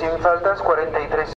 sin faltas, 43